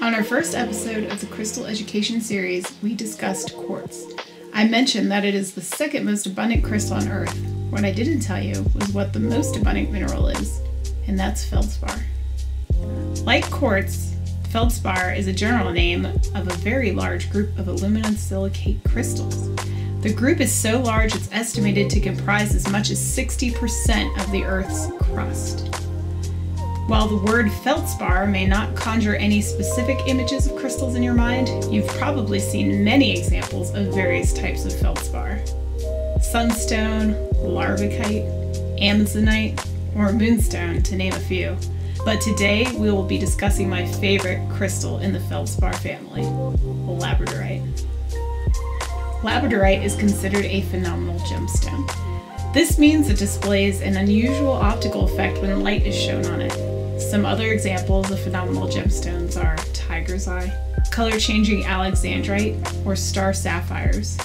On our first episode of the Crystal Education series, we discussed quartz. I mentioned that it is the second most abundant crystal on Earth. What I didn't tell you was what the most abundant mineral is, and that's feldspar. Like quartz, feldspar is a general name of a very large group of aluminum silicate crystals. The group is so large it's estimated to comprise as much as 60% of the Earth's crust. While the word feldspar may not conjure any specific images of crystals in your mind, you've probably seen many examples of various types of feldspar. Sunstone, larvikite, amazonite, or moonstone, to name a few. But today we will be discussing my favorite crystal in the feldspar family, labradorite. Labradorite is considered a phenomenal gemstone. This means it displays an unusual optical effect when light is shown on it. Some other examples of phenomenal gemstones are tiger's eye, color changing alexandrite, or star sapphires.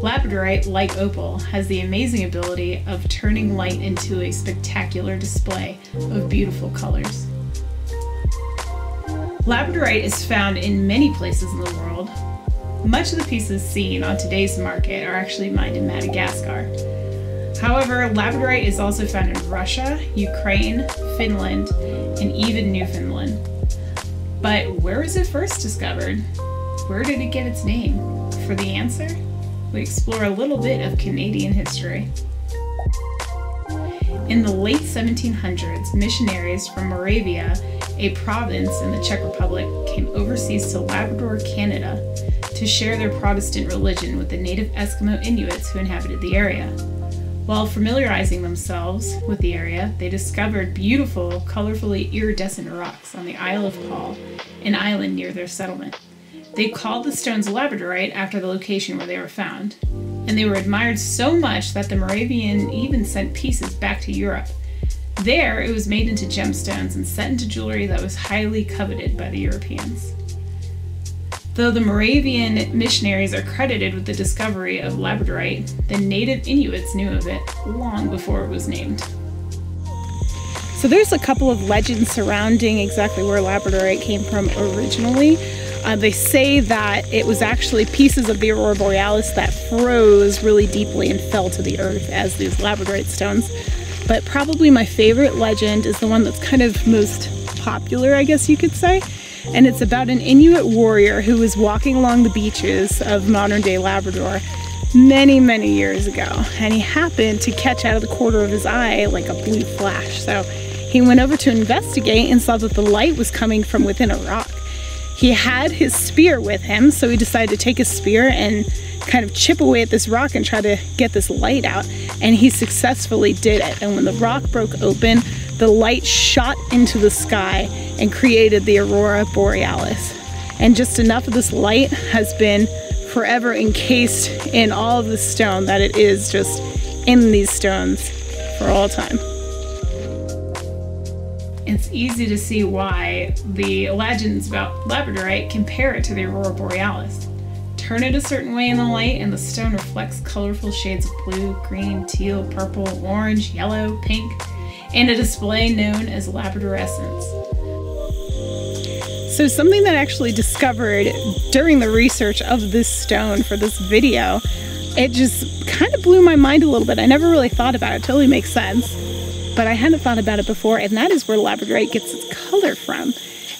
Labradorite, like opal, has the amazing ability of turning light into a spectacular display of beautiful colors. Labradorite is found in many places in the world. Much of the pieces seen on today's market are actually mined in Madagascar. However, labradorite is also found in Russia, Ukraine, Finland, and even Newfoundland. But where was it first discovered? Where did it get its name? For the answer, we explore a little bit of Canadian history. In the late 1700s, missionaries from Moravia, a province in the Czech Republic, came overseas to Labrador, Canada, to share their Protestant religion with the native Eskimo Inuits who inhabited the area. While familiarizing themselves with the area, they discovered beautiful, colorfully iridescent rocks on the Isle of Paul, an island near their settlement. They called the stones labradorite after the location where they were found, and they were admired so much that the Moravian even sent pieces back to Europe. There, it was made into gemstones and set into jewelry that was highly coveted by the Europeans. Though the Moravian missionaries are credited with the discovery of labradorite, the native Inuits knew of it long before it was named. So there's a couple of legends surrounding exactly where labradorite came from originally. Uh, they say that it was actually pieces of the aurora borealis that froze really deeply and fell to the earth as these labradorite stones. But probably my favorite legend is the one that's kind of most popular, I guess you could say and it's about an Inuit warrior who was walking along the beaches of modern day Labrador many, many years ago, and he happened to catch out of the corner of his eye like a blue flash. So he went over to investigate and saw that the light was coming from within a rock. He had his spear with him, so he decided to take his spear and kind of chip away at this rock and try to get this light out. And he successfully did it. And when the rock broke open, the light shot into the sky and created the aurora borealis. And just enough of this light has been forever encased in all of the stone that it is just in these stones for all time. It's easy to see why the legends about labradorite compare it to the aurora borealis. Turn it a certain way in the light, and the stone reflects colorful shades of blue, green, teal, purple, orange, yellow, pink, and a display known as labradorescence. So, something that I actually discovered during the research of this stone for this video, it just kind of blew my mind a little bit. I never really thought about it, it totally makes sense, but I hadn't thought about it before, and that is where labradorite gets its color from.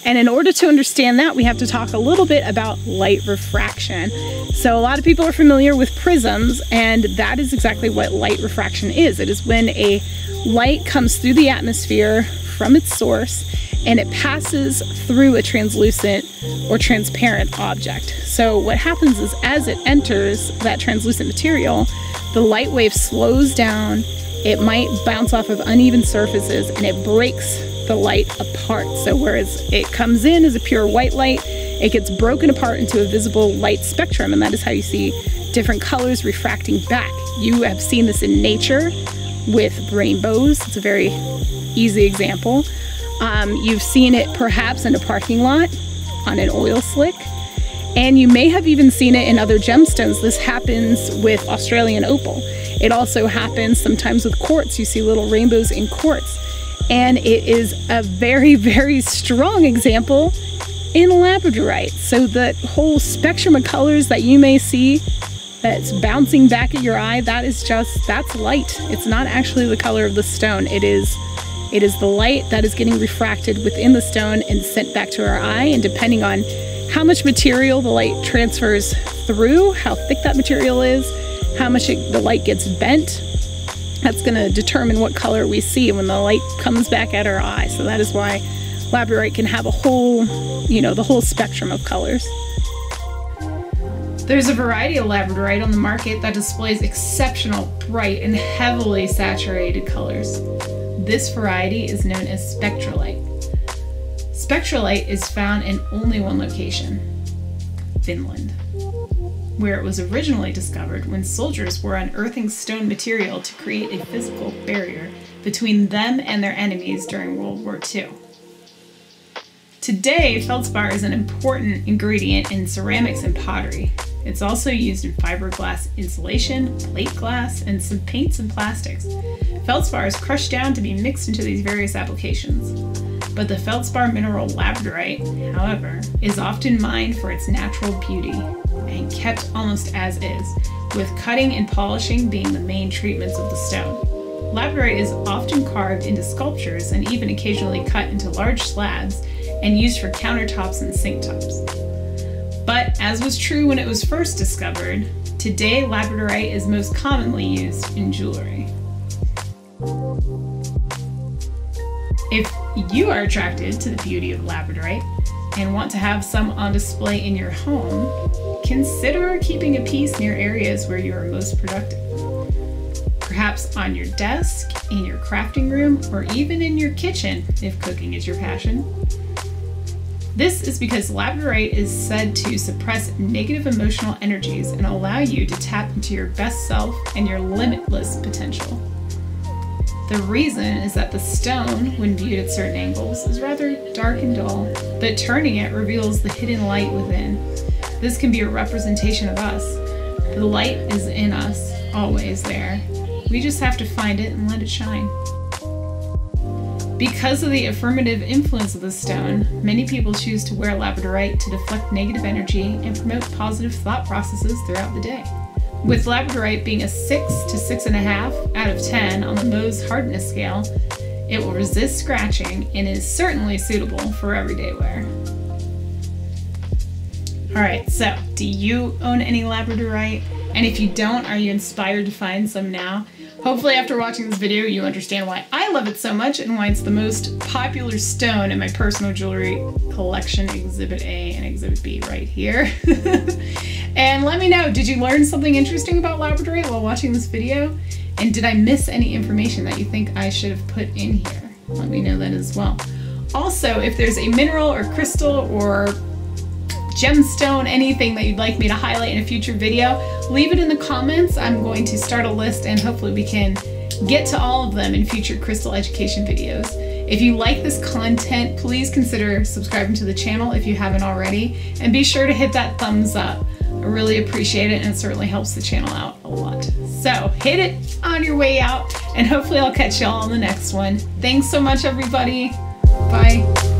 And in order to understand that, we have to talk a little bit about light refraction. So, a lot of people are familiar with prisms, and that is exactly what light refraction is. It is when a light comes through the atmosphere from its source and it passes through a translucent or transparent object. So, what happens is as it enters that translucent material, the light wave slows down, it might bounce off of uneven surfaces, and it breaks the light apart. So whereas it comes in as a pure white light, it gets broken apart into a visible light spectrum, and that is how you see different colors refracting back. You have seen this in nature with rainbows. It's a very easy example. Um, you've seen it perhaps in a parking lot on an oil slick. And you may have even seen it in other gemstones. This happens with Australian opal. It also happens sometimes with quartz. You see little rainbows in quartz. And it is a very, very strong example in labradorite. So the whole spectrum of colors that you may see that's bouncing back at your eye, that is just, that's light. It's not actually the color of the stone. It is it is the light that is getting refracted within the stone and sent back to our eye. And depending on how much material the light transfers through, how thick that material is, how much it, the light gets bent, that's going to determine what color we see when the light comes back at our eye. So that is why labradorite can have a whole, you know, the whole spectrum of colors. There's a variety of labradorite on the market that displays exceptional, bright, and heavily saturated colors. This variety is known as spectrolite. Spectrolite is found in only one location, Finland, where it was originally discovered when soldiers were unearthing stone material to create a physical barrier between them and their enemies during World War II. Today, feldspar is an important ingredient in ceramics and pottery. It's also used in fiberglass insulation, plate glass, and some paints and plastics. Feldspar is crushed down to be mixed into these various applications. But the feldspar mineral labradorite, however, is often mined for its natural beauty and kept almost as is, with cutting and polishing being the main treatments of the stone. Labradorite is often carved into sculptures and even occasionally cut into large slabs and used for countertops and sink tops. But as was true when it was first discovered, today labradorite is most commonly used in jewelry. If you are attracted to the beauty of labradorite and want to have some on display in your home, consider keeping a piece near areas where you are most productive. Perhaps on your desk, in your crafting room, or even in your kitchen if cooking is your passion. This is because labradorite is said to suppress negative emotional energies and allow you to tap into your best self and your limitless potential. The reason is that the stone, when viewed at certain angles, is rather dark and dull, but turning it reveals the hidden light within. This can be a representation of us. The light is in us, always there. We just have to find it and let it shine. Because of the affirmative influence of the stone, many people choose to wear labradorite to deflect negative energy and promote positive thought processes throughout the day with labradorite being a 6 to 6.5 out of 10 on the Mohs hardness scale, it will resist scratching and is certainly suitable for everyday wear. Alright, so do you own any labradorite? And if you don't, are you inspired to find some now? Hopefully after watching this video you understand why I love it so much and why it's the most popular stone in my personal jewelry collection, Exhibit A and Exhibit B right here. and let me know, did you learn something interesting about labradorite while watching this video? And did I miss any information that you think I should have put in here? Let me know that as well. Also, if there's a mineral or crystal or gemstone, anything that you'd like me to highlight in a future video, leave it in the comments. I'm going to start a list and hopefully we can get to all of them in future crystal education videos. If you like this content, please consider subscribing to the channel if you haven't already, and be sure to hit that thumbs up. I really appreciate it and it certainly helps the channel out a lot. So hit it on your way out and hopefully I'll catch y'all on the next one. Thanks so much everybody. Bye.